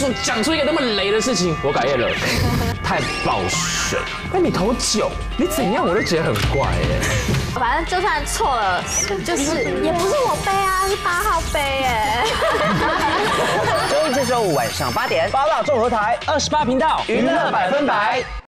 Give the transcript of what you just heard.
说讲出一个那么雷的事情，我改业了，太暴水。那你投九，你怎样我都觉得很怪耶。反正就算错了，就是也不是我背啊，是八号背耶。周一至周五晚上八点，八大综合台二十八频道娱乐百分百。